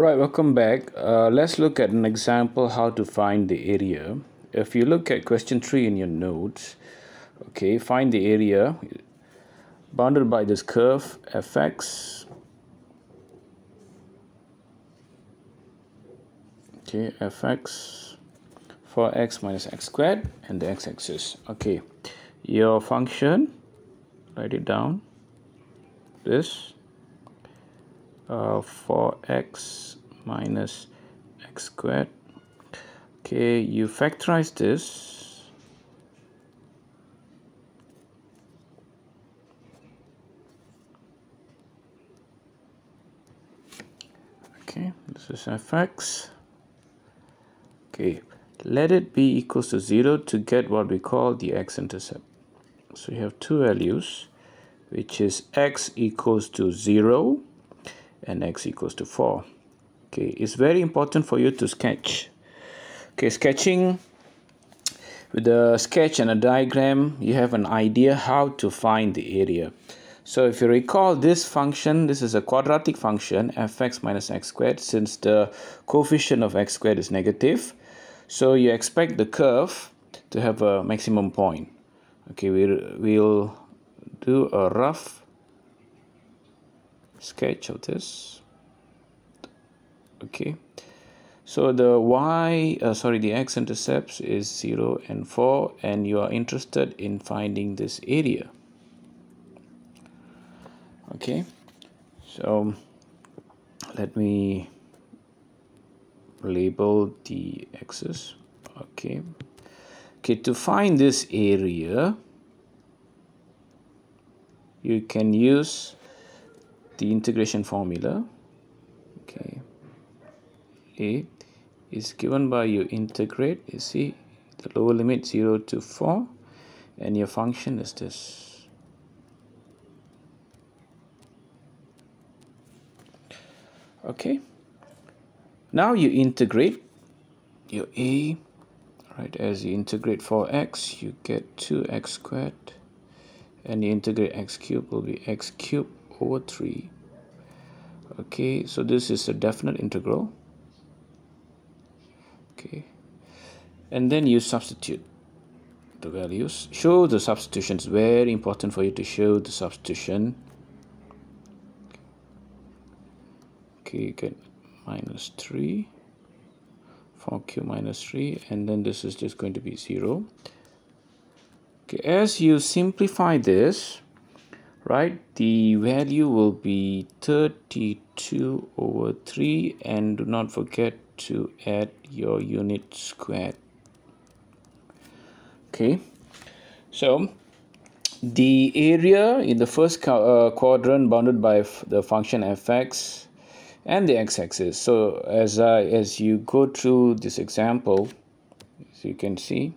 Right, welcome back. Uh, let's look at an example how to find the area. If you look at question 3 in your notes, okay, find the area bounded by this curve fx. Okay, fx for x minus x squared and the x-axis. Okay, your function, write it down, this uh, for x minus x squared. Okay you factorize this. Okay this is fx. Okay let it be equals to 0 to get what we call the x-intercept. So you have two values which is x equals to 0 and x equals to 4 okay it's very important for you to sketch. Okay sketching with a sketch and a diagram you have an idea how to find the area. So if you recall this function this is a quadratic function fx minus x squared since the coefficient of x squared is negative. So you expect the curve to have a maximum point. Okay we'll, we'll do a rough sketch of this. Okay. So the y uh, sorry the x-intercepts is 0 and 4 and you are interested in finding this area. Okay. So let me label the axis. Okay. Okay to find this area you can use the integration formula. Okay. A is given by you integrate. You see the lower limit 0 to 4 and your function is this. Okay. Now you integrate your a right? As you integrate 4x you get 2x squared and you integrate x cubed will be x cubed over 3 okay so this is a definite integral. Okay. And then you substitute the values. Show the substitution it's very important for you to show the substitution. Okay you get minus 3 4q minus 3 and then this is just going to be 0 okay as you simplify this right the value will be 32 over 3 and do not forget to add your unit squared okay. So the area in the first uh, quadrant bounded by the function fx and the x-axis. So as uh, as you go through this example as you can see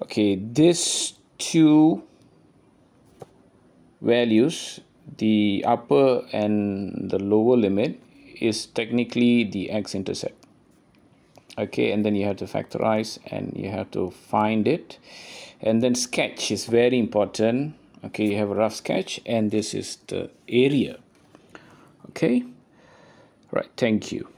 okay this two values the upper and the lower limit is technically the x-intercept. Okay and then you have to factorize and you have to find it. And then sketch is very important. Okay you have a rough sketch and this is the area. Okay? Right thank you